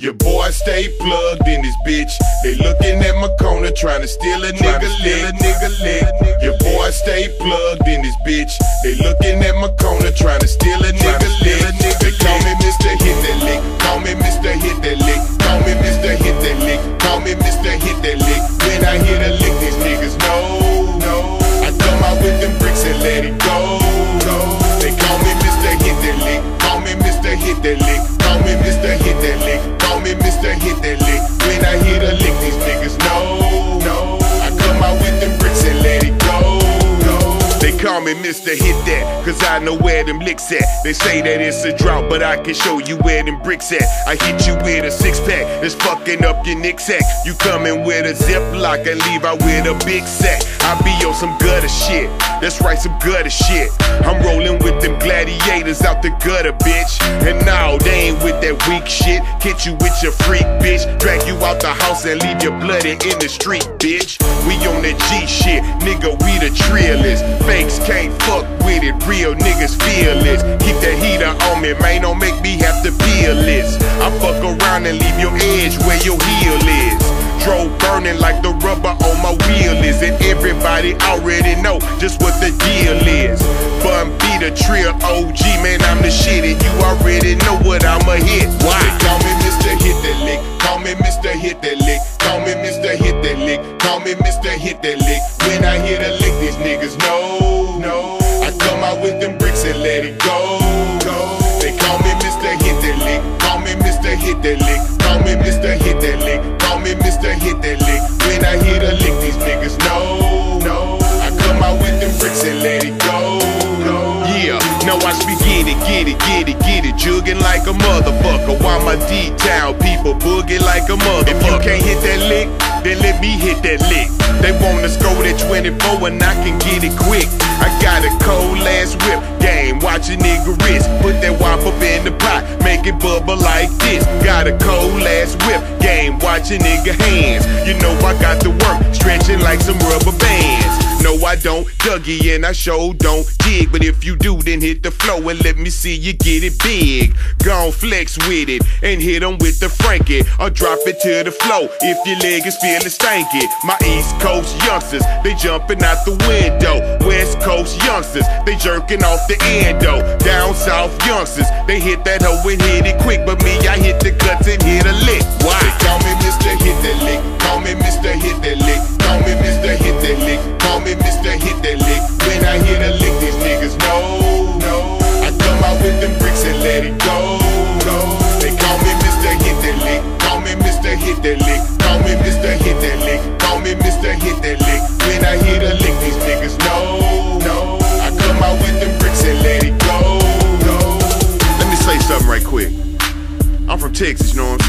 Your boy stay plugged in this bitch. They looking at my corner trying to steal a nigga lick. A nigga lick. Your boy stay plugged in this bitch. They looking at my corner trying to steal a nigga me Mr. Hit That Lick. Call me Mr. Hit That Lick. When I hit a lick, these niggas know. No, I come out with them bricks and let it go. They call me Mr. Hit That, cause I know where them licks at. They say that it's a drought, but I can show you where them bricks at. I hit you with a six pack, that's fucking up your nick sack. You coming with a ziplock and leave out with a big sack. I be on some gutter shit, that's right, some gutter shit. I'm rolling with them gladiators out the gutter, bitch. And Hit you with your freak, bitch. Drag you out the house and leave you bloody in the street, bitch. We on that G shit, nigga, we the trillers. Fakes can't fuck with it, real niggas feel it. Keep that heater on me, man, don't make me have to peel this. I fuck around and leave your edge where your heel is. Drove burning like the rubber on my wheel is, and everybody already know just what the deal is. Bun B the trill OG, man, I'm the shit, and you already know what I'ma hit. Why? Call me Mr. Hit That Lick. When I hit a lick, these niggas know. No, I come out with them bricks and let it go. go. They call me Mr. Hit That Lick, call me Mr. Hit That Lick, call me Mr. Hit That Lick, call me Mr. Hit That Lick. When I hit a lick, these niggas know. No, I come out with them bricks and let it go. go. Yeah, no, I speak get it, get it, get it, get it, jugging like a motherfucker. While my D-town people boogie like a motherfucker. If you can't hit that lick, then let me hit that lick. They wanna score that 24 and I can get it quick. I got a cold ass whip game, watch a nigga wrist. Put that wop up in the pot, make it bubble like this. Got a cold ass whip game, watch a nigga hands. You know I got the work, stretching like some rubber bands. No, I don't, Dougie, and I sure don't jig. But if you do, then hit the flow and let me see you get it big. Gon' flex with it and hit 'em with the Frankie. Or drop it to the flow if your leg is feeling stanky. My East Coast youngsters, they jumping out the window. West Coast youngsters, they jerking off the endo. Down South youngsters, they hit that hoe and hit it quick. But me, I hit the guts and hit a lick. Why?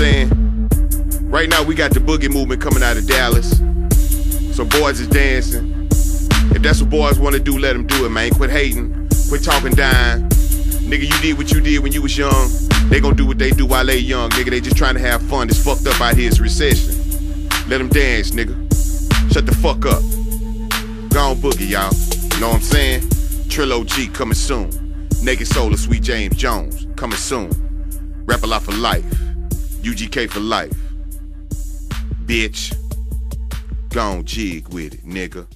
Saying? Right now, we got the boogie movement coming out of Dallas. So boys is dancing. If that's what boys want to do, let them do it, man. Quit hating. Quit talking down. Nigga, you did what you did when you was young. They gonna do what they do while they young. Nigga, they just trying to have fun. This fucked up out here is recession. Let them dance, nigga. Shut the fuck up. Gone boogie, y'all. Know what I'm saying? Trill OG coming soon. Naked Soul of, Sweet James Jones coming soon. Rap-A-Lot for life. UGK for life. Bitch. Gone jig with it, nigga.